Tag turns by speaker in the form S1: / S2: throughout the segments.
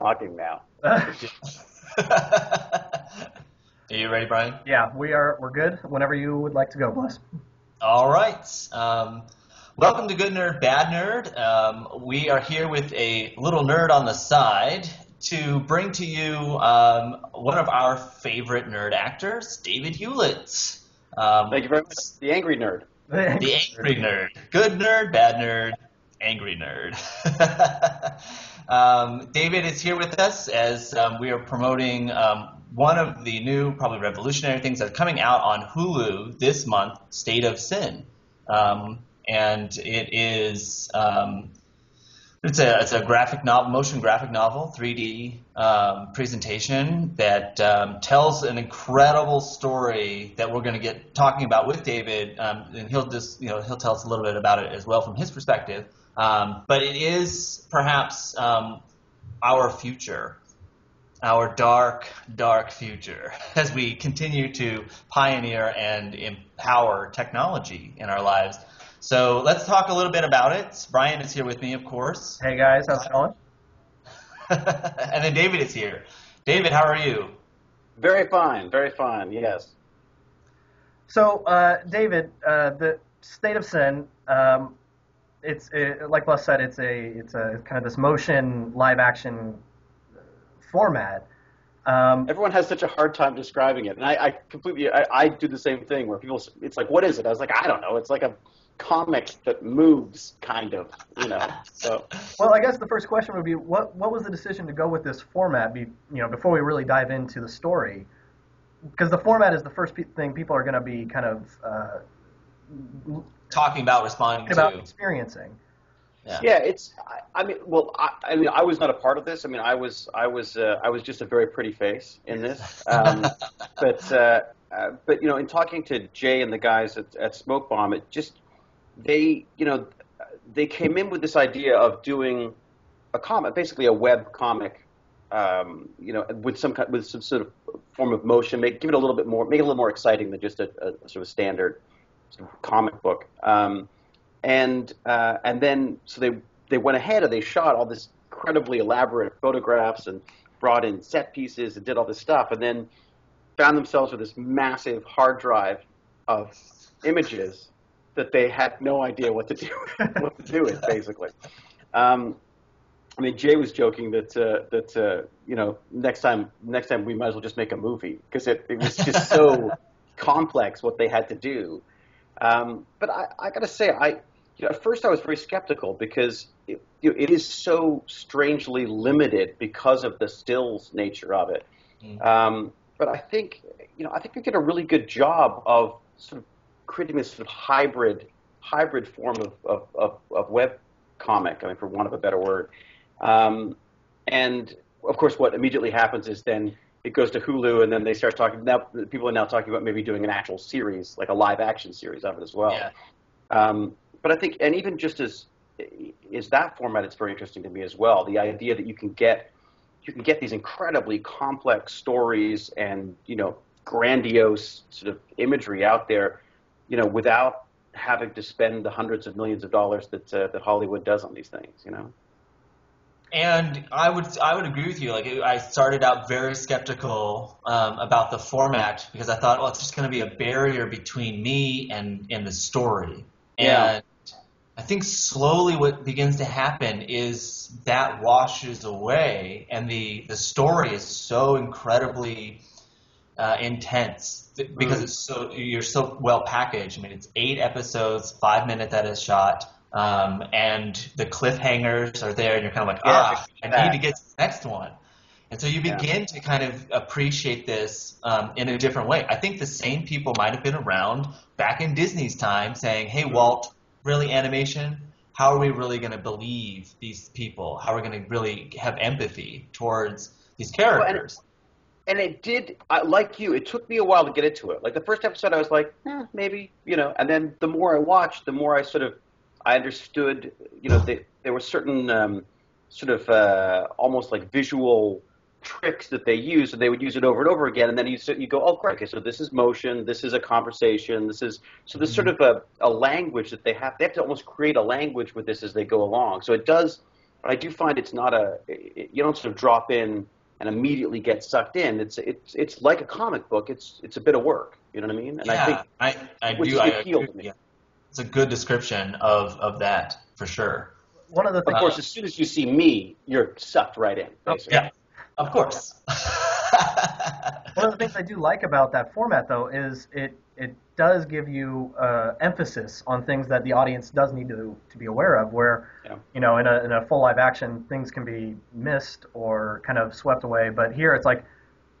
S1: talking now.
S2: Are you ready, Brian?
S3: Yeah, we are. We're good. Whenever you would like to go, Bless.
S2: All right. Um, welcome to Good Nerd, Bad Nerd. Um, we are here with a little nerd on the side to bring to you um, one of our favorite nerd actors, David Hewlett. Um,
S1: Thank you very much. The angry nerd.
S2: the angry nerd. Good nerd, bad nerd, angry nerd. um, David is here with us as um, we are promoting um, one of the new, probably revolutionary things that's coming out on Hulu this month, State of Syn. Um, and it is. Um, it's a, it's a graphic novel, motion graphic novel, 3D um, presentation that um, tells an incredible story that we're going to get talking about with David, um, and he'll just you know he'll tell us a little bit about it as well from his perspective. Um, but it is perhaps um, our future, our dark, dark future, as we continue to pioneer and empower technology in our lives. So let's talk a little bit about it. Brian is here with me, of course.
S3: Hey guys, how's it going?
S2: and then David is here. David, how are you?
S1: Very fine. Very fine. Yes.
S3: So, uh, David, uh, the State of Syn. Um, it's it, like Les said, it's a it's a kind of this motion live action format. Um,
S1: Everyone has such a hard time describing it, and I, I completely I, I do the same thing where people it's like what is it? I was like I don't know. It's like a comic that moves, kind of, you know. So
S3: well, I guess the first question would be what what was the decision to go with this format? Be, you know, before we really dive into the story, because the format is the first pe- thing people are going to be kind of uh,
S2: Talking about responding
S3: about
S2: to.
S3: experiencing.
S2: Yeah.
S1: yeah, it's I, I mean, well, I, I mean, I was not a part of this. I mean, I was I was uh, I was just a very pretty face in this, um, but. Uh, uh, but you know, in talking to Jay and the guys at, at Smoke Bomb, it just they, you know, they came in with this idea of doing a comic, basically a web comic, um, you know, with some kind, with some sort of form of motion, make give it a little bit more, make it a little more exciting than just a, a sort of standard sort of comic book. Um, and uh, and then so they they went ahead and they shot all this incredibly elaborate photographs and brought in set pieces and did all this stuff, and then found themselves with this massive hard drive of images that they had no idea what to do what to do with basically. Um, I mean, Jay was joking that uh, that uh, you know next time next time we might as well just make a movie because it, it was just so complex what they had to do. Um, but I, I got to say, I you know at first I was very skeptical because it, it is so strangely limited because of the stills nature of it.
S2: Mm.
S1: Um, but I think you know I think they did a really good job of sort of creating this sort of hybrid hybrid form of, of, of, of web comic, I mean, for want of a better word. Um, and of course, what immediately happens is then it goes to Hulu, and then they start talking. Now people are now talking about maybe doing an actual series, like a live action series of it as well.
S2: Yeah.
S1: Um, but I think, and even just as is that format, it's very interesting to me as well. The idea that you can get you can get these incredibly complex stories and you know grandiose sort of imagery out there, you know, without having to spend the hundreds of millions of dollars that uh, that Hollywood does on these things, you know.
S2: And I would I would agree with you. Like I started out very skeptical um, about the format because I thought, well, it's just going to be a barrier between me and and the story.
S1: Yeah.
S2: And I think slowly what begins to happen is that washes away, and the the story is so incredibly uh, intense because
S1: Mm.
S2: it's so you're so well packaged. I mean, it's eight episodes, five minutes that is shot. Um, and the cliffhangers are there, and you're kind of like,
S1: Yeah,
S2: ah, I need to get to the next one. And so you
S1: Yeah.
S2: begin to kind of appreciate this um, in a different way. I think the same people might have been around back in Disney's time saying, hey, Walt, really animation? How are we really going to believe these people? How are we going to really have empathy towards these characters?
S1: And it did, I, like you, it took me a while to get into it. Like the first episode, I was like, eh, maybe, you know. And then the more I watched, the more I sort of, I understood, you know, they, there were certain um, sort of uh, almost like visual tricks that they use, and they would use it over and over again. And then you you go, oh, great, okay, so this is motion, this is a conversation, this is so there's sort of a, a language that they have. They have to almost create a language with this as they go along. So it does but I do find it's not a it, you don't sort of drop in and immediately get sucked in. It's it's it's like a comic book. It's it's a bit of work. You know what I mean? And
S2: yeah,
S1: I think
S2: I, I
S1: which
S2: do.
S1: is
S2: I
S1: appeal
S2: agree.
S1: to me.
S2: Yeah. It's a good description of, of that for sure.
S3: One of the
S1: of
S3: things.
S1: course, as soon as you see me, you're sucked right in. Basically.
S2: Yeah, of course.
S3: One of the things I do like about that format, though, is it it does give you uh, emphasis on things that the audience does need to to be aware of. Where
S1: Yeah.
S3: you know, in a in a full live action, things can be missed or kind of swept away. But here, it's like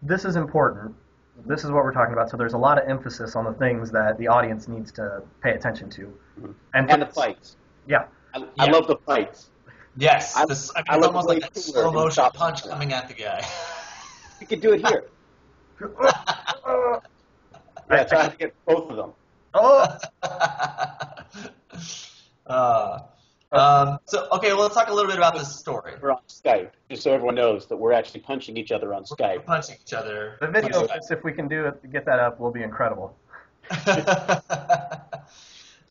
S3: this is important. This is what we're talking about. So there's a lot of emphasis on the things that the audience needs to pay attention to.
S1: Mhm.
S3: And,
S1: And the fights.
S3: Yeah.
S1: I, I
S2: Yeah.
S1: love the fights.
S2: yes,
S1: I-
S2: this, I mean,
S1: I
S2: it's almost like a slow motion punch
S1: Motion.
S2: coming at the guy.
S1: We could do it here. yeah, try to get both of them.
S3: Oh,
S2: uh, um, so okay, well, let's talk a little bit about the story.
S1: We're on Skype, just so everyone knows that we're actually punching each other on
S2: We're
S1: Skype.
S2: punching each other.
S3: the video, if we can do it, get that up, will be incredible.
S2: uh,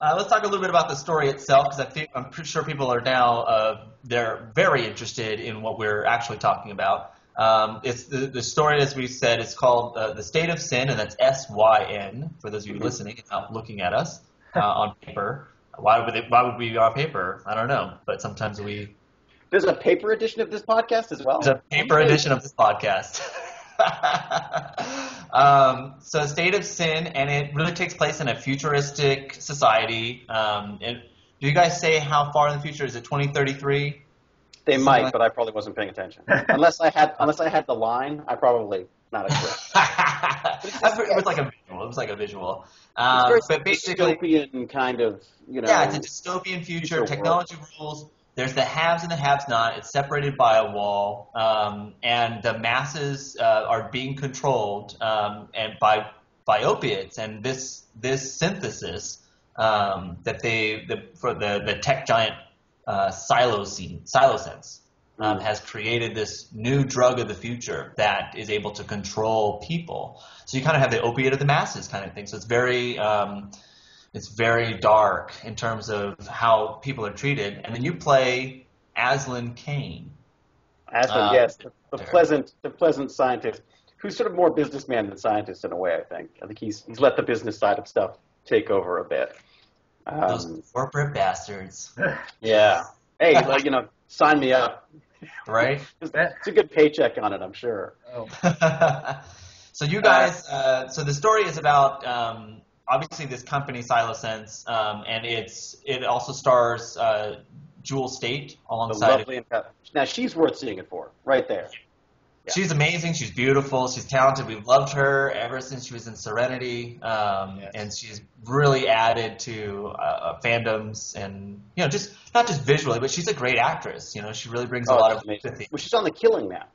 S2: let's talk a little bit about the story itself, because I think I'm pretty sure people are now uh, they're very interested in what we're actually talking about. Um, it's the, the story, as we said, is called uh, "The State of Syn," and that's S Y N for those of you
S1: Mhm.
S2: listening and not looking at us uh, on paper. Why would it, Why would we be on paper? I don't know, but sometimes we
S1: There's a paper edition of this podcast as well.
S2: It's a paper edition of this podcast. um, so, State of Syn, and it really takes place in a futuristic society. Um, and do you guys say how far in the future? Is it 2033?
S1: They
S2: Something
S1: might,
S2: like-
S1: but I probably wasn't paying attention. unless I had, unless I had the line, I probably not a.
S2: it was like a visual. It was like a visual. Um,
S1: very
S2: but basically,
S1: dystopian kind of, you know.
S2: yeah, it's a dystopian future.
S1: future
S2: Technology rules. There's the haves and the have-not. It's separated by a wall, um, and the masses uh, are being controlled um, and by by opiates. And this this synthesis um, that they the, for the the tech giant uh, Silocene, Silosense um, has created this new drug of the future that is able to control people. So you kind of have the opiate of the masses kind of thing. So it's very um, it's very dark in terms of how people are treated. And then you play Aslan Kane.
S1: Aslan,
S2: Uh,
S1: yes, the, the pleasant, the pleasant scientist, who's sort of more businessman than scientist in a way. I think. I think he's he's let the business side of stuff take over a bit.
S2: Those
S1: Um,
S2: corporate bastards,
S1: yeah. Hey, like, you know, sign me up.
S2: right?
S1: It's it's a good paycheck on it, I'm sure.
S3: Oh.
S2: so you guys, uh, so the story is about um, obviously this company Silosense, um, and it's it also stars uh, Jewel Staite
S1: The
S2: alongside. of-
S1: lovely and now she's worth seeing it for, right there. Yeah.
S2: She's amazing. She's beautiful. She's talented. We've loved her ever since she was in Serenity, um,
S1: Yes.
S2: and she's really added to uh, fandoms and you know just not just visually, but she's a great actress. You know, she really brings a
S1: Oh,
S2: lot of
S1: amazing.
S2: empathy.
S1: Well, she's on The Killing now.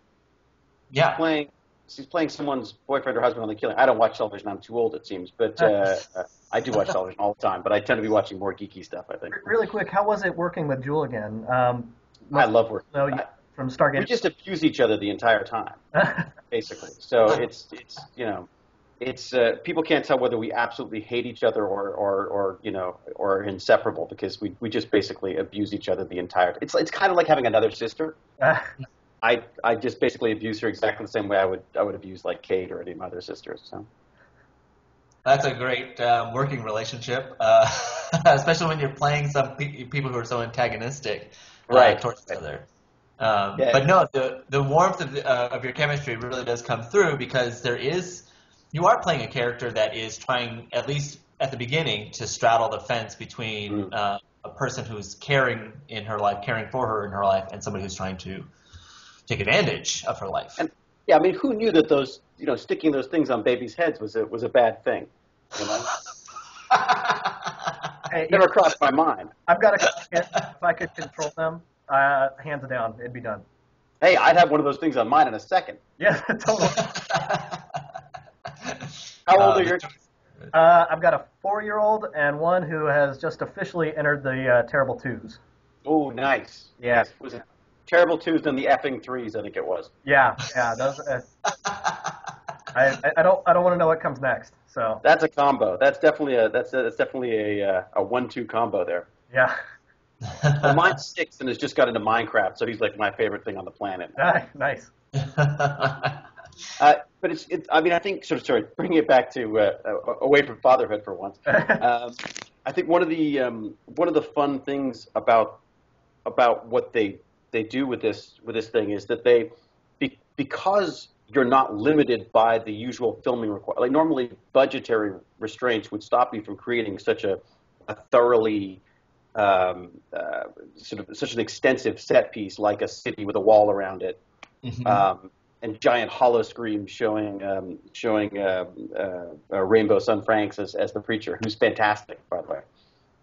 S2: Yeah,
S1: Playing, she's playing someone's boyfriend or husband on The Killing. I don't watch television. I'm too old, it seems, but uh, uh, I do watch television all the time. But I tend to be watching more geeky stuff. I think.
S3: Really quick, how was it working with Jewel again? Um,
S1: I love working.
S3: no, you,
S1: I-
S3: from
S1: we just abuse each other the entire time, basically. So it's it's you know, it's uh, people can't tell whether we absolutely hate each other or or or you know or inseparable because we we just basically abuse each other the entire. It's it's kind of like having another sister. I I just basically abuse her exactly the same way I would I would abuse like Kate or any of my other sisters. So
S2: that's a great um, working relationship, uh, especially when you're playing some pe- people who are so antagonistic uh,
S1: Right.
S2: towards each other. Um,
S1: Yeah.
S2: But no, the the warmth of, the, uh, of your chemistry really does come through because there is you are playing a character that is trying at least at the beginning to straddle the fence between
S1: Mm.
S2: uh, a person who's caring in her life, caring for her in her life, and somebody who's trying to take advantage of her life.
S1: And- yeah, I mean, who knew that those you know sticking those things on babies' heads was a was a bad thing? You know,
S3: Hey,
S1: never crossed my mind.
S3: I've got a if I could control them, uh, hands down, it'd be done.
S1: Hey, I'd have one of those things on mine in a second.
S3: Yeah, totally.
S1: How old
S2: Uh,
S1: are your?
S3: Uh, I've got a four-year-old and one who has just officially entered the uh, terrible twos.
S1: Oh, nice.
S3: Yeah.
S1: Was it terrible twos and the effing threes? I think it was.
S3: Yeah, yeah. Those. Uh, I, I- I don't. I don't want to know what comes next. So
S1: That's a combo. That's definitely a that's a, that's definitely a uh, a one-two combo there.
S3: yeah.
S1: Well, mine's six and has just got into Minecraft, so he's like my favorite thing on the planet.
S3: Ah, nice.
S1: Uh, but it's, it's, I mean, I think sort of sorry, bringing it back to uh, uh, away from fatherhood for once. Um, I think one of the um, one of the fun things about about what they they do with this with this thing is that they be, because you're not limited by the usual filming requirements. Like normally, budgetary restraints would stop you from creating such a, a thoroughly um, uh, sort of such an extensive set piece like a city with a wall around it.
S2: Mhm.
S1: Um, and giant hollow screens showing um, showing uh, uh, uh, Rainbow Sun Francks as, as the preacher, who's fantastic, by the way.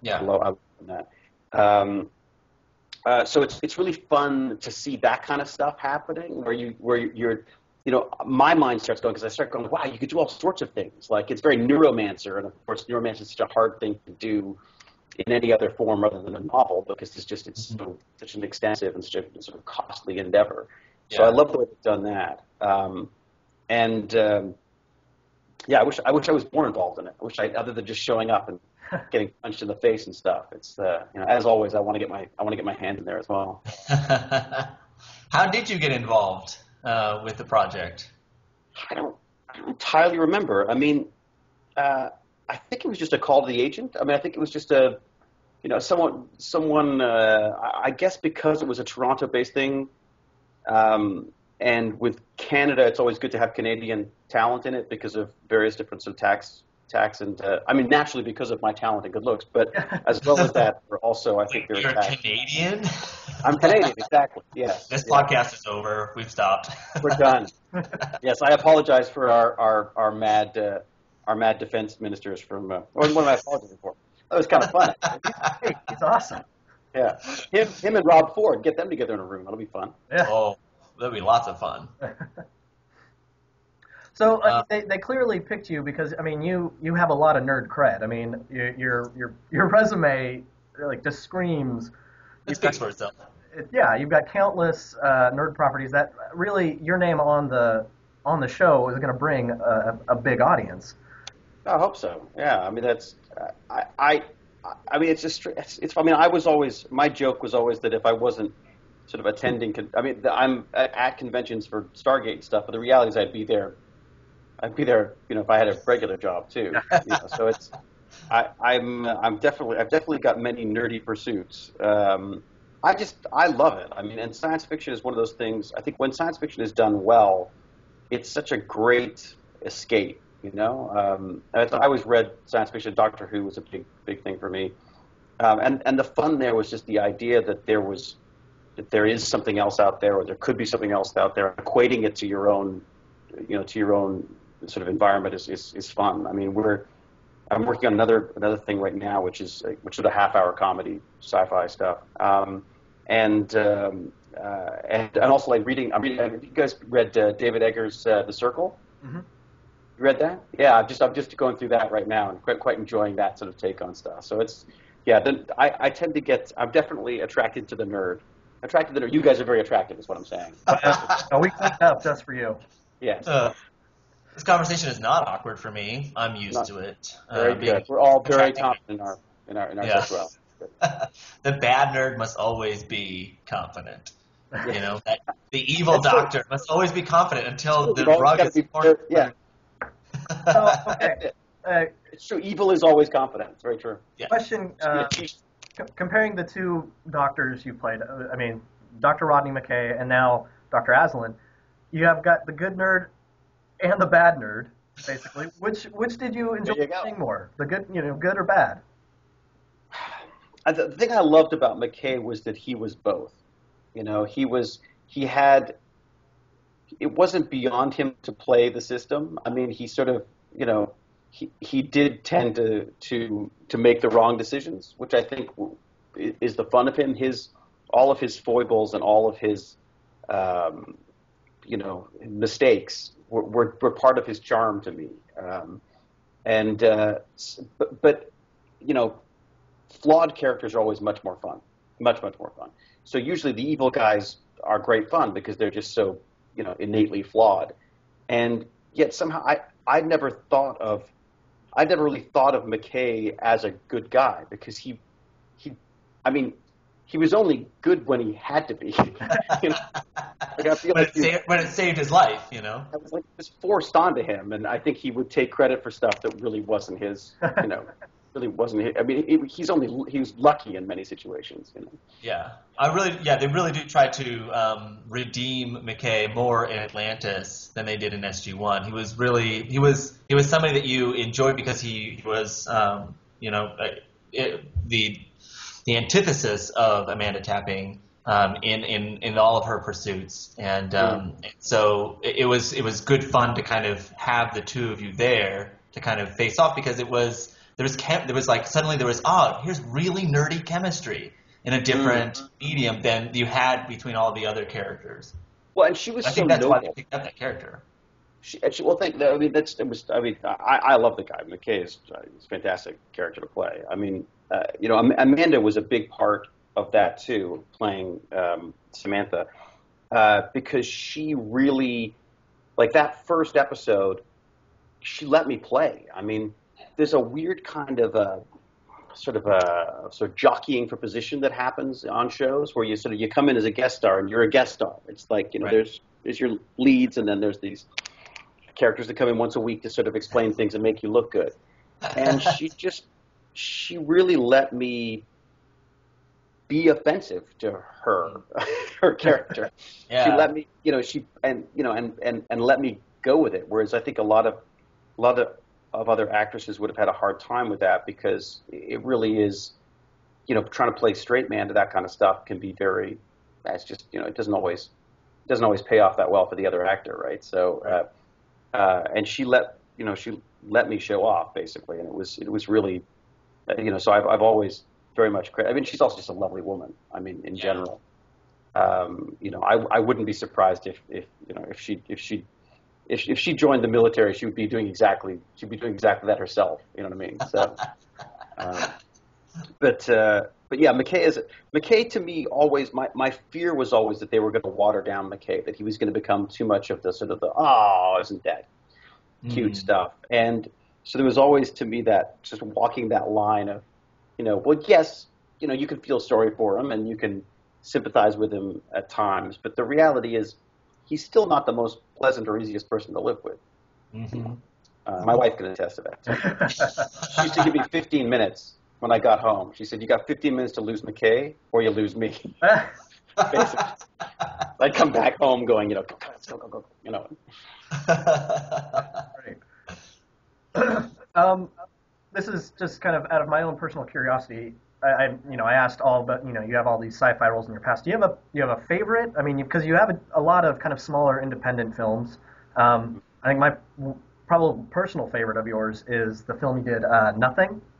S2: Yeah.
S1: I love that. Um, uh, so it's it's really fun to see that kind of stuff happening, where you where you're, you know, my mind starts going because I start going, wow, you could do all sorts of things. Like it's very neuromancer, and of course, neuromancer is such a hard thing to do in any other form other than a novel because it's just it's so, such an extensive and such a sort of costly endeavor. So I love the way they've done that. Um, and um, yeah, I wish I wish I was more involved in it. I wish I, other than just showing up and getting punched in the face and stuff. It's uh, you know, as always, I want to get my I want to get my hand in there as well.
S2: How did you get involved uh, with the project?
S1: I don't I don't entirely remember. I mean, uh, I think it was just a call to the agent. I mean, I think it was just a you know someone someone uh, I guess because it was a Toronto-based thing. Um, and with Canada, it's always good to have Canadian talent in it because of various different of tax, tax, and uh, I mean naturally because of my talent and good looks, but as well as that, also I think
S2: Wait,
S1: they're
S2: you're. Canadian?
S1: I'm Canadian, exactly. Yes.
S2: This
S1: yeah.
S2: podcast is over. We've stopped.
S1: We're done. yes, I apologize for our our our mad uh, our mad defense ministers from. Uh, what am I apologizing for? That was kind of fun.
S3: Hey, it's awesome.
S1: Yeah, him him and Rob Ford get them together in a room. That'll be fun.
S3: Yeah.
S2: Oh, that'll be lots of fun.
S3: So uh,
S2: Uh,
S3: they, they clearly picked you because I mean you you have a lot of nerd cred. I mean your your your, your resume like just screams.
S2: It speaks for itself.
S3: yeah, you've got countless uh, nerd properties that really your name on the on the show is going to bring a, a big audience.
S1: I hope so. Yeah, I mean that's I I I mean it's just it's, it's I mean I was always my joke was always that if I wasn't sort of attending I mean I'm at, at conventions for Stargate and stuff, but the reality is I'd be there I'd be there you know if I had a regular job too. You know, so it's I, I'm I'm definitely I've definitely got many nerdy pursuits. Um, I just I love it. I mean, and science fiction is one of those things. I think when science fiction is done well, it's such a great escape. You know, um, I, always read science fiction. Doctor Who was a big big thing for me, um, and and the fun there was just the idea that there was that there is something else out there, or there could be something else out there. Equating it to your own, you know, to your own sort of environment is is, is fun. I mean, we're I'm working on another another thing right now, which is which is a half hour comedy, sci-fi stuff, um, and um, uh, and and also like reading. I'm reading. Have you guys read uh, David Eggers' uh, The Circle?
S3: Mhm.
S1: You read that? Yeah, I'm just I'm just going through that right now and quite quite enjoying that sort of take on stuff. So it's yeah. Then I, I tend to get. I'm definitely attracted to the nerd. Attracted to the nerd. You guys are very attractive, is what I'm saying.
S3: Oh, we cleaned up just for you.
S1: Yes.
S2: Uh, this conversation is not awkward for me. I'm used
S1: Not-
S2: to it.
S1: Very
S2: Uh,
S1: good. We're all very confident in our in our in our
S2: Yeah.
S1: sexuality.
S2: the bad nerd must always be confident. You know, that the evil doctor must always be confident until the rug is
S1: be-
S2: torn.
S1: yeah.
S3: So, okay. Uh,
S1: It's true. Evil is always confident. It's very true.
S2: Yeah.
S3: question: uh, c- comparing the two doctors you played, uh, I mean, Dr. Rodney McKay and now Dr. Aslan, you have got the good nerd and the bad nerd, basically. Which which did you enjoy
S1: There you go.
S3: more? The good, you know, good or bad?
S1: The the thing I loved about McKay was that he was both. You know, he was he had. It wasn't beyond him to play the system. I mean, he sort of, you know, he he did tend to to to make the wrong decisions, which I think is the fun of him. His all of his foibles and all of his, um, you know, mistakes were, were were part of his charm to me. Um, and uh, but, but you know, flawed characters are always much more fun, much much more fun. So usually the evil guys are great fun because they're just so you know innately flawed, and yet somehow I I never thought of I never really thought of McKay as a good guy because he he I mean he was only good when he had to be. you know?
S2: like I feel when, like it saved, when it saved his life, you know.
S1: It was like it was forced onto him, and I think he would take credit for stuff that really wasn't his. You know, really wasn't. I mean, he's only he was lucky in many situations. You know.
S2: Yeah, I really yeah they really do try to um, redeem McKay more in Atlantis than they did in SG One. He was really he was he was somebody that you enjoyed because he was um, you know it, the the antithesis of Amanda Tapping um, in, in in all of her pursuits, and um, mm. so it, it, was it was good fun to kind of have the two of you there to kind of face off because it was there was chem- there was like suddenly there was oh here's really nerdy chemistry in a different mm. medium than you had between all the other characters.
S1: Well, and she was
S2: I
S1: so
S2: think that's
S1: noble.
S2: why they picked up that character.
S1: She, she, well, thank. I mean, that's it was. I mean, I, I love the guy. McKay is uh, he's a fantastic character to play. I mean, uh, you know, Amanda was a big part of that too, playing um, Samantha, uh, because she really, like that first episode, she let me play. I mean, there's a weird kind of a sort of a sort of jockeying for position that happens on shows where you sort of you come in as a guest star and you're a guest star. It's like you know, right. there's there's your leads and then there's these characters that come in once a week to sort of explain things and make you look good. And she just she really let me be offensive to her her character. Yeah. She let me, you know, she and you know, and and and let me go with it. Whereas I think a lot of a lot of, of other actresses would have had a hard time with that because it really is, you know, trying to play straight man to that kind of stuff can be very. That's just you know, it doesn't always doesn't always pay off that well for the other actor, right? So, uh, uh, and she let you know she let me show off basically, and it was it was really, uh, you know, so I've I've always very much. I mean, she's also just a lovely woman. I mean, in yeah. general, um, you know, I I wouldn't be surprised if if you know if she if she if, if she joined the military, she would be doing exactly she'd be doing exactly that herself. You know what I mean? So, um, but uh, but yeah, McKay is McKay to me always my my fear was always that they were going to water down McKay, that he was going to become too much of the sort of the oh isn't that cute mm. stuff, and so there was always to me that just walking that line of you know well yes you know you can feel sorry for him and you can sympathize with him at times, but the reality is he's still not the most pleasant or easiest person to live with. Mm-hmm. Uh, my wife can attest to that. she used to give me 15 minutes when I got home. She said, "You got 15 minutes to lose McKay, or you lose me." Basically, I'd come back home going, you know, go, go, go, go, you know.
S3: um, this is just kind of out of my own personal curiosity. I, I, you know, I asked all, but you know, you have all these sci-fi roles in your past. Do you have a, you have a favorite? I mean, because you have a, a, lot of kind of smaller independent films. Um, I think my probably personal favorite of yours is the film you did, uh, Nothing.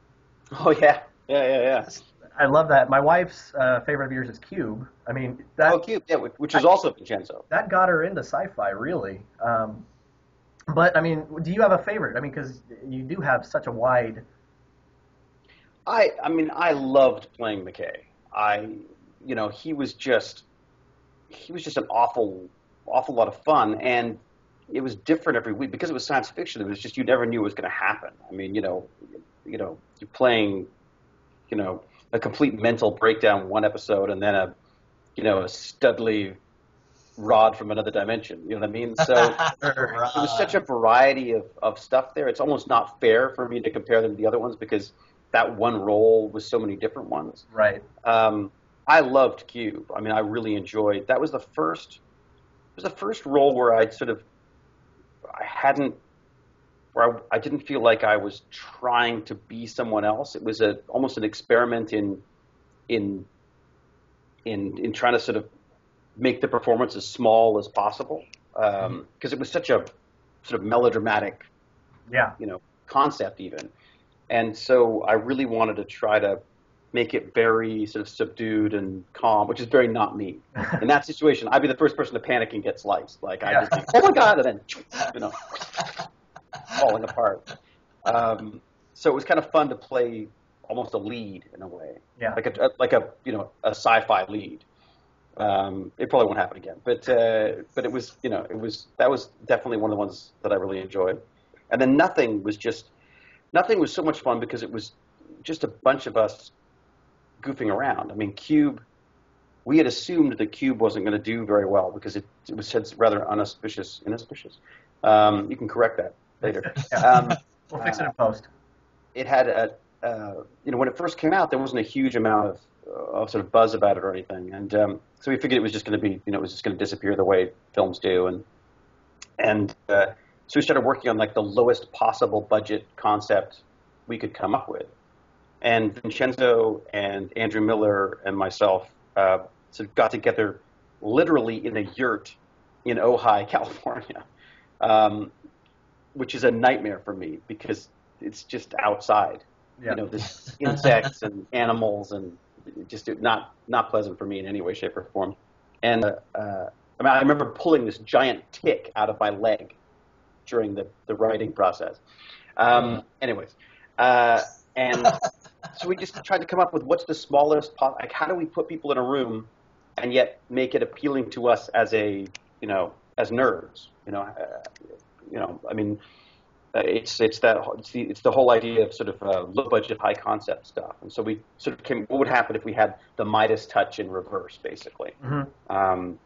S1: Oh yeah, yeah, yeah, yeah.
S3: I love that. My wife's uh, favorite of yours is Cube. I mean, that,
S1: oh Cube, yeah, which is I, also Vincenzo.
S3: That got her into sci-fi, really. Um, but I mean, do you have a favorite? I mean, because you do have such a wide.
S1: I I mean, I loved playing McKay. I, you know, he was just he was just an awful awful lot of fun, and it was different every week because it was science fiction. It was just you never knew what was going to happen. I mean, you know, you know, you're playing, you know, a complete mental breakdown one episode, and then a, you know, a Studley rod from another dimension. You know what I mean? So it was such a variety of, of stuff there. It's almost not fair for me to compare them to the other ones because that one role was so many different ones.
S3: Right.
S1: Um, I loved Cube. I mean, I really enjoyed. That was the first. It was the first role where I sort of, I hadn't, where I, I didn't feel like I was trying to be someone else. It was a almost an experiment in, in, in in trying to sort of make the performance as small as possible because um, mm-hmm. it was such a sort of melodramatic,
S3: yeah,
S1: you know, concept even. And so I really wanted to try to make it very sort of subdued and calm, which is very not me. In that situation, I'd be the first person to panic and get sliced. Like I just, oh my god, and then you know, falling apart. Um, so it was kind of fun to play almost a lead in a way,
S3: yeah,
S1: like a like a you know a sci-fi lead. Um, it probably won't happen again, but uh, but it was you know it was that was definitely one of the ones that I really enjoyed. And then nothing was just nothing was so much fun because it was just a bunch of us goofing around. I mean, Cube we had assumed the cube wasn't going to do very well because it, it was said rather unauspicious, inauspicious. Um, you can correct that later. Um,
S3: We'll fix it in post.
S1: it had a, uh, you know, when it first came out, there wasn't a huge amount of, uh, of sort of buzz about it or anything, and um, so we figured it was just going to be, you know, it was just going to disappear the way films do, and and uh, so we started working on like the lowest possible budget concept we could come up with, and Vincenzo and Andrew Miller and myself uh, sort of got together literally in a yurt in Ojai, California. Um, which is a nightmare for me because it's just outside.
S3: Yeah.
S1: You know, there's insects and animals, and just not not pleasant for me in any way, shape, or form. And uh, uh, I, mean, I remember pulling this giant tick out of my leg during the, the writing process. Um, anyways, uh, and so we just tried to come up with what's the smallest, po- like how do we put people in a room and yet make it appealing to us as a, you know, as nerds, you know, uh, you know, I mean, uh, it's it's that it's the, it's the whole idea of sort of uh, low budget, high concept stuff. And so we sort of came. What would happen if we had the Midas touch in reverse, basically?
S3: Mm-hmm.
S1: Um,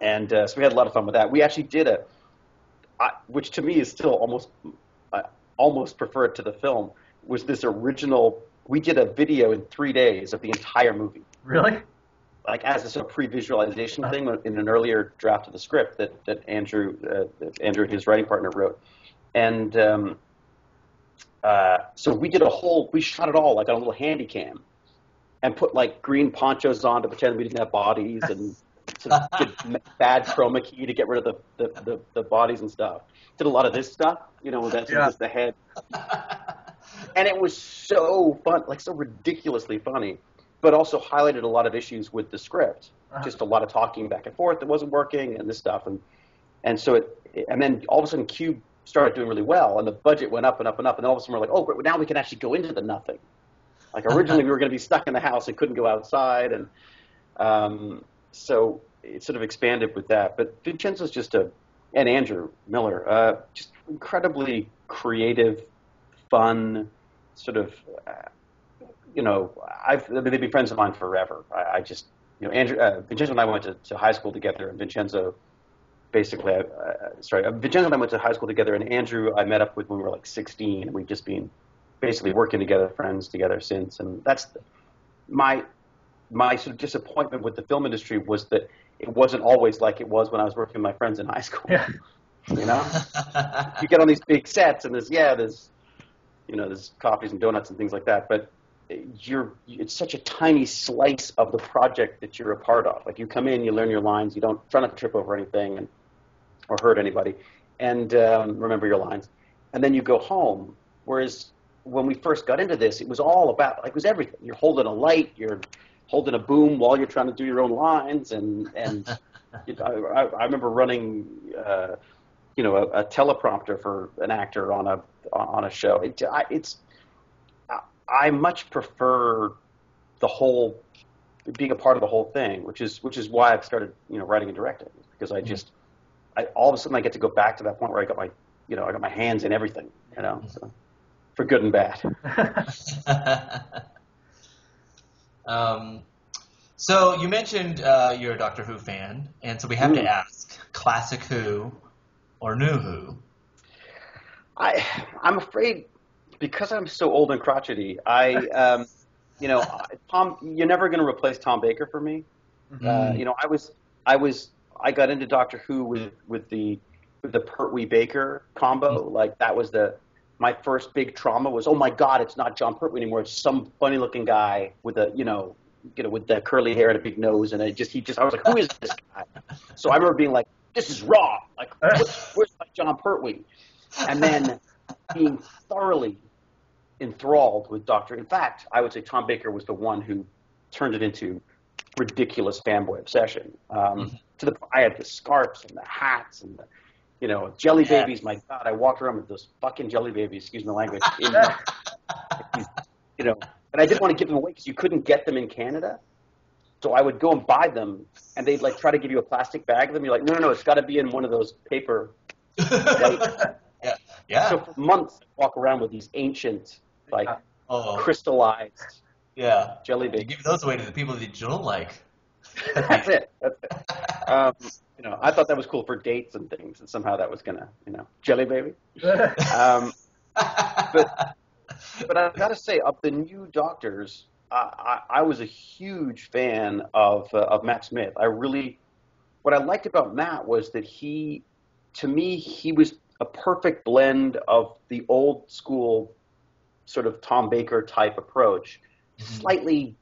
S1: and uh, so we had a lot of fun with that. We actually did a, I, which to me is still almost, I almost prefer it to the film. Was this original? We did a video in three days of the entire movie
S3: Really?
S1: like as a sort of pre-visualization thing in an earlier draft of the script that that Andrew uh, that Andrew his writing partner wrote, and um, uh, so we did a whole we shot it all like on a little handy cam, and put like green ponchos on to pretend we didn't have bodies and sort of did bad chroma key to get rid of the, the, the, the bodies and stuff. Did a lot of this stuff, you know, that's
S3: Yeah.
S1: just the head and it was so fun, like so ridiculously funny, but also highlighted a lot of issues with the script.
S3: Uh-huh.
S1: Just a lot of talking back and forth that wasn't working, and this stuff, and and so it, and then all of a sudden Cube started doing really well, and the budget went up and up and up, and then all of a sudden we're like, oh, great, now we can actually go into the nothing. Like originally we were going to be stuck in the house and couldn't go outside, and um, so it sort of expanded with that. But Vincenzo's just a and Andrew Miller, uh, just incredibly creative, fun, sort of, uh, you know, I've I mean, they've been friends of mine forever. I, I just, you know, Andrew, uh, Vincenzo and I went to, to high school together, and Vincenzo, basically, uh, uh, sorry, uh, Vincenzo and I went to high school together, and Andrew I met up with when we were like 16, and we've just been basically working together, friends together since, and that's the, my my sort of disappointment with the film industry was that it wasn't always like it was when I was working with my friends in high school.
S3: Yeah.
S1: You know, you get on these big sets and there's yeah, there's you know, there's coffees and donuts and things like that, but you're it's such a tiny slice of the project that you're a part of. Like you come in, you learn your lines, you don't try not to trip over anything and or hurt anybody, and um, remember your lines, and then you go home. Whereas when we first got into this, it was all about like it was everything. You're holding a light, you're holding a boom while you're trying to do your own lines, and and you know, I, I remember running. Uh, you know, a, a teleprompter for an actor on a on a show. It, I, it's I, I much prefer the whole being a part of the whole thing, which is which is why I've started you know writing and directing because I just I all of a sudden I get to go back to that point where I got my you know I got my hands in everything you know so, for good and bad.
S2: um, so you mentioned uh, you're a Doctor Who fan, and so we have
S1: Mm.
S2: to ask: classic Who or new Who?
S1: I I'm afraid because I'm so old and crotchety. I um, you know Tom, you're never going to replace Tom Baker for me. Uh, you know, I was, I was, I got into Doctor Who with with the with the Pertwee Baker combo. Like that was the my first big trauma was, oh my God, it's not Jon Pertwee anymore. It's some funny looking guy with a, you know, you know, with the curly hair and a big nose, and it just he just I was like, who is this guy? So I remember being like, this is wrong. Like, where's, my Jon Pertwee? And then being thoroughly enthralled with Doctor. In fact, I would say Tom Baker was the one who turned it into ridiculous fanboy obsession. Um, to the I had the scarves and the hats and the, you know, jelly
S2: Yeah.
S1: babies. My God, I walked around with those fucking jelly babies. Excuse my language. In you know, and I didn't want to give them away because you couldn't get them in Canada. So I would go and buy them, and they'd like try to give you a plastic bag of them. You're like, no, no, no, it's got to be in one of those paper.
S2: yeah, yeah.
S1: So for months, I'd walk around with these ancient, like
S2: oh,
S1: crystallized
S2: yeah.
S1: jelly
S2: You
S1: babies.
S2: give those away to the people that you don't like.
S1: That's it. That's it. Um, you know, I thought that was cool for dates and things, and somehow that was gonna, you know, jelly baby. Um, but but I gotta say, of the new Doctors, I, I, I was a huge fan of uh, of Matt Smith. I really, what I liked about Matt was that he, to me, he was a perfect blend of the old school, sort of Tom Baker type approach,
S2: Mm-hmm.
S1: slightly,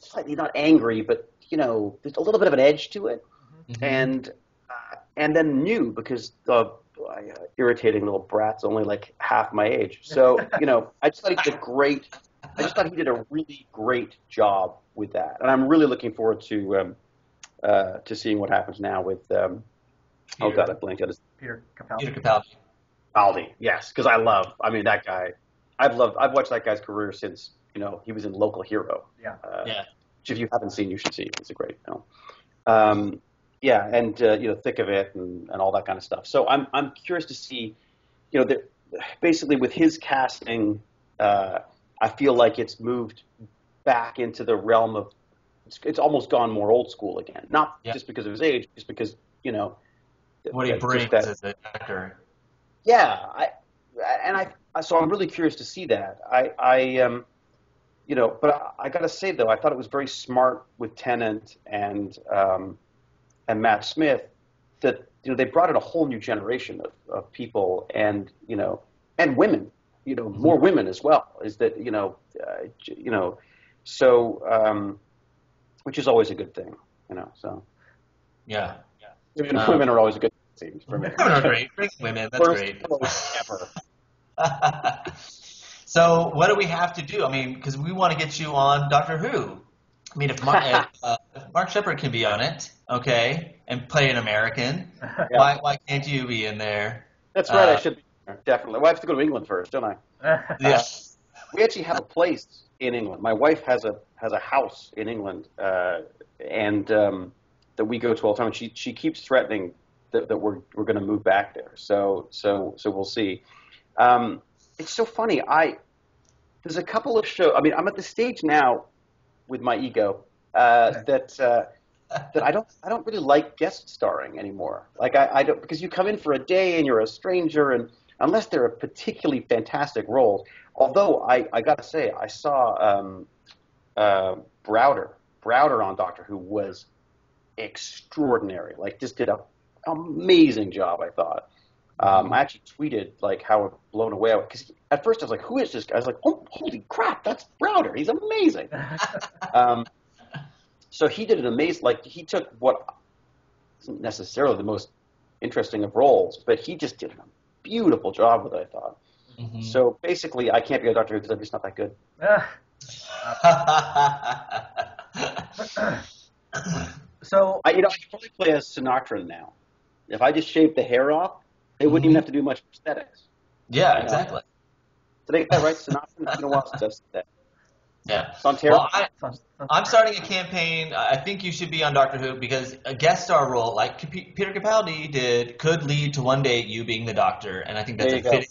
S1: slightly not angry, but you know, there's a little bit of an edge to it
S2: Mhm.
S1: and uh, and then new because the uh, irritating little brat's only like half my age. So you know, I just thought he did a great. I just thought he did a really great job with that, and I'm really looking forward to um, uh, to seeing what happens now with. Um, oh God, I blanked out his
S3: Peter Capaldi.
S2: Peter Capaldi.
S1: Aldi. Yes, because I love. I mean, that guy. I've loved. I've watched that guy's career since you know he was in Local Hero.
S3: Yeah.
S1: Uh,
S2: Yeah.
S1: Which if you haven't seen, you should see. It's a great film. Um, yeah, and uh, you know, thick of it and, and all that kind of stuff. So I'm I'm curious to see, you know, the, basically with his casting, uh, I feel like it's moved back into the realm of it's, it's almost gone more old school again. Not
S2: Yeah.
S1: just because of his age, just because you know
S2: What he brings
S1: that-
S2: as an actor.
S1: yeah, I and I so I'm really curious to see that. I I um you know, but I, I got to say though, I thought it was very smart with Tennant and um and Matt Smith that you know they brought in a whole new generation of, of people and you know and women, you know, more women as well. Is that you know uh, you know so um which is always a good thing, you know. So
S2: Yeah.
S1: women,
S2: Um,
S1: women are always a good thing for me.
S2: Women are great. Women. That's
S1: Worst
S2: great.
S1: ever.
S2: so what do we have to do? I mean, because we want to get you on Doctor Who. I mean, if, Mark, uh, if Mark Sheppard can be on it, okay, and play an American, why why can't you be in there?
S1: That's right. I
S2: Uh,
S1: should be there, definitely. Well, I have to go to England first, don't I?
S2: Yeah.
S1: We actually have a place in England. My wife has a has a house in England, uh, and um, that we go to all the time. She she keeps threatening that, that we're we're going to move back there. So so so we'll see. Um, it's so funny. I there's a couple of shows. I mean, I'm at the stage now with my ego uh, that. Uh, that I don't I don't really like guest starring anymore. Like I, I don't because you come in for a day and you're a stranger and unless they're a particularly fantastic role. Although I, I gotta say I saw um, uh, Browder Browder on Doctor Who was extraordinary. Like just did a amazing job. I thought. Um, I actually tweeted like how blown away I was because at first I was like, "Who is this guy?" I was like, "Oh, holy crap, that's Browder! He's amazing." um, so he did an amazing, like he took what isn't necessarily the most interesting of roles, but he just did a beautiful job with it. I thought.
S2: Mhm.
S1: So basically, I can't be a Doctor because I'm just not that good.
S3: so
S1: I, you know, I could probably play as Sinatra now. If I just shaved the hair off, they wouldn't even have to do much prosthetics.
S2: yeah, exactly.
S1: Did I get that right, Sinatra? It's been a while I've said that.
S2: Yeah.
S1: Sontaira?
S2: Well, I, I'm starting a campaign. I think you should be on Doctor Who because a guest star role like Cap- Peter Capaldi did could lead to one day you being the Doctor, and I think that's a
S1: go.
S2: fitting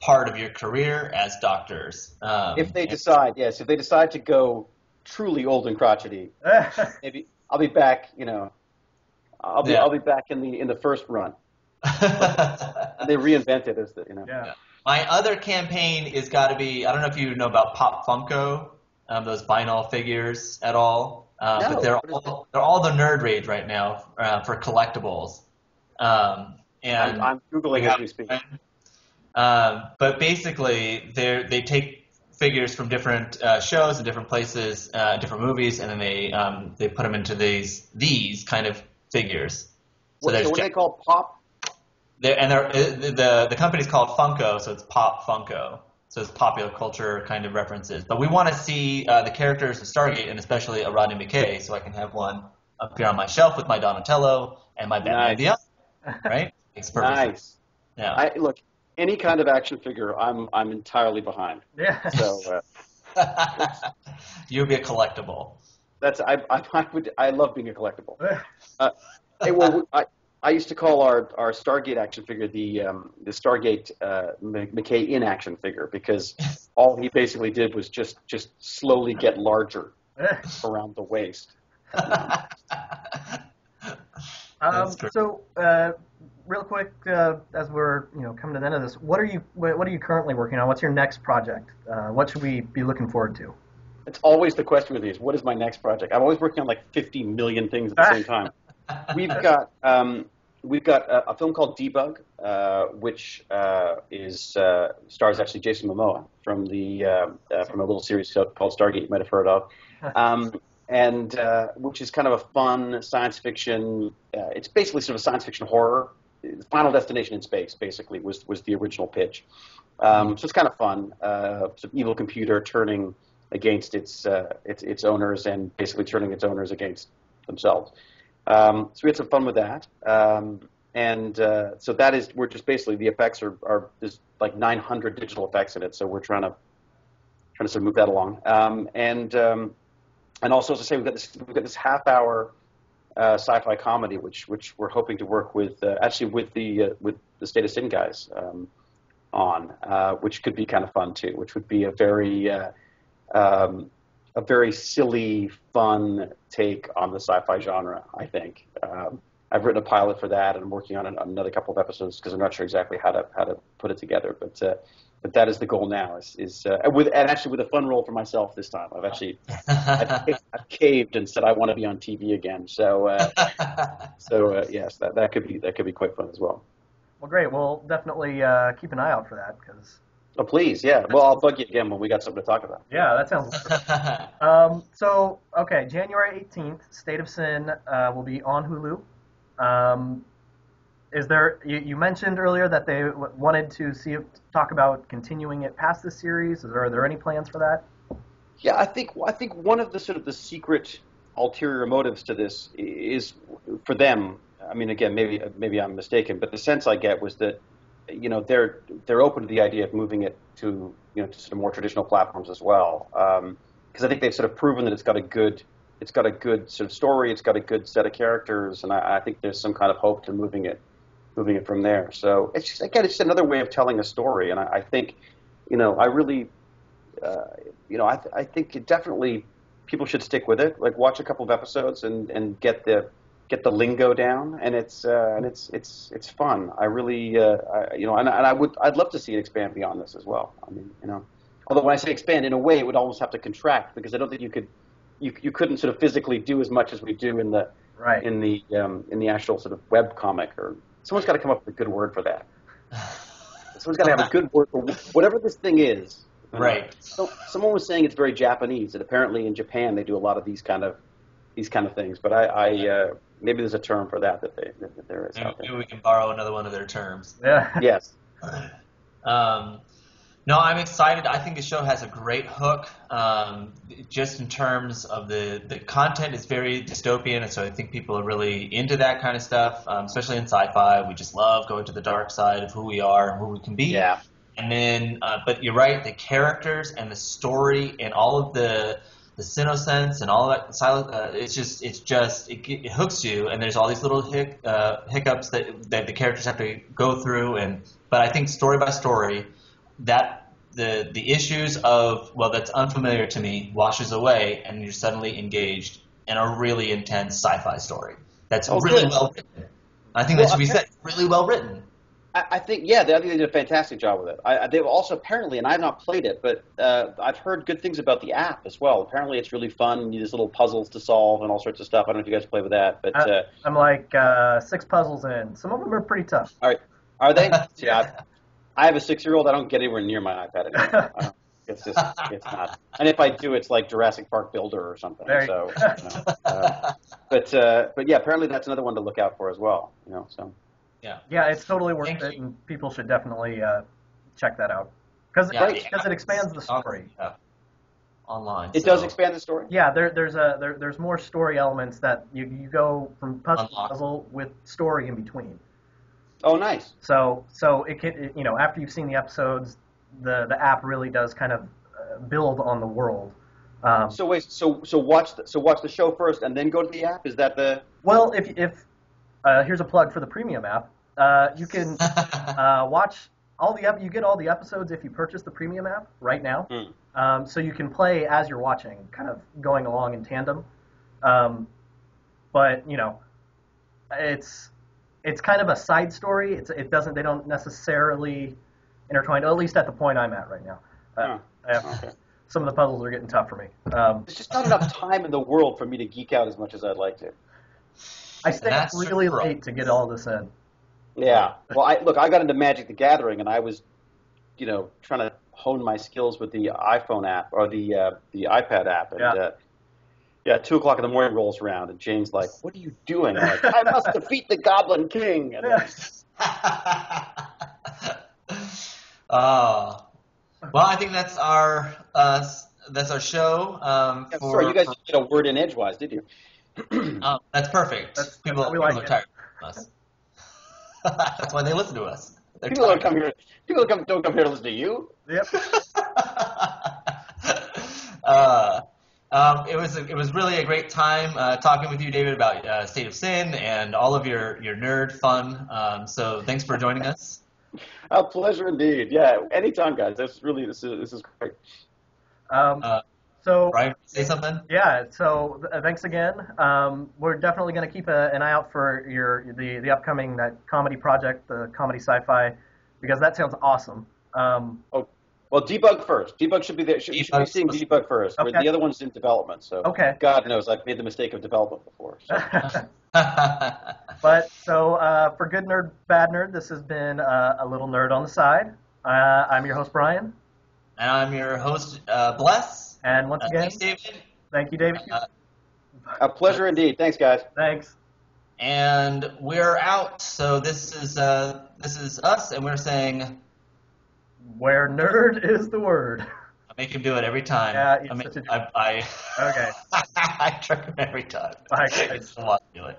S2: part of your career as doctors. Um,
S1: if they decide, yes, if they decide to go truly old and crotchety, maybe I'll be back. You know, I'll be
S2: Yeah.
S1: I'll be back in the in the first run. And they reinvent it as the you know.
S3: yeah.
S2: My other campaign is got to be I don't know if you know about Pop Funko, um, those vinyl figures at all, uh,
S1: No,
S2: but they're all, they're all the nerd rage right now uh, for collectibles. Um, and
S1: I'm, I'm googling
S2: we
S1: as we speak.
S2: Um, but basically, they they take figures from different uh, shows and different places, uh, different movies, and then they um, they put them into these these kind of figures.
S1: What, so what
S2: Ja-
S1: they call pop?
S2: They're, and they're, uh, the, the the company's called Funko, so it's Pop Funko. So it's popular culture kind of references. But we want to see uh, the characters of Stargate, and especially a Rodney McKay, so I can have one up here on my shelf with my Donatello and my Batman
S1: Nice.
S2: the right? Makes perfect.
S1: Nice.
S2: Yeah.
S1: I look any kind of action figure. I'm I'm entirely behind.
S3: Yeah.
S1: So uh,
S2: You'd be a collectible.
S1: that's I, I I would I love being a collectible. Hey, well, I, I used to call our, our Stargate action figure the um, the Stargate uh, McKay in action figure because all he basically did was just just slowly get larger around the waist.
S3: Um, so, uh, real quick, uh, as we're you know coming to the end of this, what are you what are you currently working on? What's your next project? Uh, what should we be looking forward to?
S1: It's always the question with these. What is my next project? I'm always working on like 50 million things at the same time. We've got um, we've got a, a, film called Debug, uh, which uh, is uh, stars actually Jason Momoa from the uh, uh, from a little series called Stargate you might have heard of, um, and uh, which is kind of a fun science fiction. it's basically sort of a science fiction horror. Final Destination in Space, basically, was was the original pitch. Um, so it's kind of fun. Uh, some evil computer turning against its, its its owners and basically turning its owners against themselves. Um, so we had some fun with that. Um, and uh, so that is, we're just basically, the effects are, are, there's like 900 digital effects in it. So we're trying to, trying to sort of move that along. Um, and, um, and also, as I say, we've got this, we've got this half hour uh, sci-fi comedy, which, which we're hoping to work with, uh, actually with the, uh, with the State of Syn guys um, on, uh, which could be kind of fun too, which would be a very, uh, um, a very silly, fun take on the sci-fi genre. I think um, I've written a pilot for that, and I'm working on another couple of episodes because I'm not sure exactly how to how to put it together. But uh, but that is the goal now. Is is uh, with and actually with a fun role for myself this time. I've actually I've, I've caved and said I want to be on TV again. So uh, so uh, yes, that that could be that could be quite fun as well.
S3: Well, great. We'll definitely uh, keep an eye out for that because
S1: Oh, please, yeah. Well, I'll bug you again when we got something to talk about.
S3: Yeah, that sounds. um, so, okay, January 18th, State of Syn uh, will be on Hulu. Um, is there? You, you, mentioned earlier that they w- wanted to see talk about continuing it past the series. Is there, are there any plans for that?
S1: Yeah, I think I think one of the sort of the secret ulterior motives to this is for them. I mean, again, maybe maybe I'm mistaken, but the sense I get was that you know they're they're open to the idea of moving it to you know to sort of more traditional platforms as well. Because um, I think they've sort of proven that it's got a good it's got a good sort of story it's got a good set of characters and I, I think there's some kind of hope to moving it moving it from there. So it's just again it's just another way of telling a story and I, I think you know I really uh, you know I, th- I think it definitely people should stick with it. Like watch a couple of episodes and and get the get the lingo down, and it's uh, and it's it's it's fun. I really, uh, I, you know, and, and I would I'd love to see it expand beyond this as well. I mean, you know, although when I say expand, in a way, it would almost have to contract because I don't think you could you you couldn't sort of physically do as much as we do in the
S3: right.
S1: in the um, in the actual sort of web comic or someone's got to come up with a good word for that. someone's got to have a good word for whatever this thing is.
S2: Right.
S1: So, someone was saying it's very Japanese, and apparently in Japan they do a lot of these kind of these kind of things. But I, I uh, maybe there's a term for that that, they, that there is.
S2: Maybe, maybe, we can borrow another one of their terms.
S3: Yeah.
S1: yes.
S2: Um, no, I'm excited. I think the show has a great hook. Um, just in terms of the the content is very dystopian, and so I think people are really into that kind of stuff, um, especially in sci-fi. We just love going to the dark side of who we are and who we can be.
S1: Yeah.
S2: And then, uh, but you're right, the characters and the story and all of the the Synosense and all that. Uh, it's just it's just it, it, hooks you, and there's all these little hic, uh, hiccups that that the characters have to go through. And but I think story by story, that the the issues of well that's unfamiliar to me washes away, and you're suddenly engaged in a really intense sci-fi story that's oh, really good. well written. I think well, that should be said. Really well written.
S1: I, think yeah, I think they did a fantastic job with it. I, they've also apparently, and I've not played it, but uh, I've heard good things about the app as well. Apparently, it's really fun. You there's little puzzles to solve and all sorts of stuff. I don't know if you guys play with that, but uh,
S3: I'm like uh, six puzzles in. Some of them are pretty tough.
S1: All right, are they? yeah, I have a six-year-old. I don't get anywhere near my iPad anymore. it's just it's not. And if I do, it's like Jurassic Park Builder or something. Very so, you know, uh, but uh, but yeah, apparently that's another one to look out for as well. You know, so.
S2: Yeah.
S3: Yeah, it's totally worth Thank it, you. and people should definitely uh, check that out because yeah, because it, it, expands the story.
S2: Yeah. Online.
S1: It so. does expand the story.
S3: Yeah, there, there's a there, there's more story elements that you, you go from puzzle to puzzle with story in between.
S1: Oh, nice.
S3: So so it can you know after you've seen the episodes, the the app really does kind of uh, build on the world.
S1: Um, so wait, so so watch the, so watch the show first and then go to the app. Is that the?
S3: Well, if if uh, here's a plug for the premium app. Uh, you can uh, watch all the you get all the episodes if you purchase the premium app right now. Mm. Um, so you can play as you're watching, kind of going along in tandem. Um, but you know, it's it's kind of a side story. It's it doesn't they don't necessarily intertwine. At least at the point I'm at right now. Uh, I-
S1: Okay.
S3: Some of the puzzles are getting tough for me. Um,
S1: There's just not enough time in the world for me to geek out as much as I'd like to.
S3: I stayed
S2: That's
S3: really late to get all this in.
S1: Yeah. Well, I look. I got into Magic the Gathering, and I was, you know, trying to hone my skills with the iPhone app or the uh, the iPad app, and
S3: Yeah.
S1: uh, yeah, two o'clock in the morning rolls around, and Jane's like, "What are you doing?" I'm like, "I must defeat the Goblin King." And then-
S2: uh, well, I think that's our uh, that's our show. Um,
S1: Yeah,
S2: for,
S1: sorry, you guys didn't get a word in edgewise, did you?
S2: um, that's perfect.
S3: That's-
S2: people
S3: that's we
S2: people
S3: like
S2: are
S3: it.
S2: tired of us. that's why they listen to us. They're
S1: People don't come here. People don't come, don't come here to listen to you.
S3: Yep.
S2: uh, um, it was it was really a great time uh, talking with you, David, about uh, State of Syn and all of your your nerd fun. Um, so thanks for joining us.
S1: A pleasure indeed. Yeah, anytime, guys. This is really this is this is great.
S3: Um,
S2: Uh,
S3: so
S2: Brian, say something.
S3: yeah, so uh, thanks again. Um, we're definitely going to keep a, an eye out for your the the upcoming that comedy project, the comedy sci-fi, because that sounds awesome. Um,
S1: Well, debug first. Debug should be there. Should, you should be seeing debug first.
S3: Okay.
S1: The other one's in development. So
S3: Okay.
S1: God knows I've made the mistake of development before. So.
S3: but so uh, for good nerd, bad nerd, this has been uh, a little nerd on the side. Uh, I'm your host Brian,
S2: and I'm your host, uh, Bless.
S3: And once
S2: Uh,
S3: again,
S2: thanks, David.
S3: thank you, David.
S2: Uh,
S1: A pleasure indeed. Thanks, guys.
S3: Thanks.
S2: and we're out. So this is uh, this is us, and we're saying
S3: Where nerd is the word.
S2: I make him do it every time.
S3: Yeah, he's
S2: I, make,
S3: such a-
S2: I, I,
S3: Okay.
S2: I trick him every time.
S3: Bye,
S2: He
S3: guys.
S2: doesn't want to do it.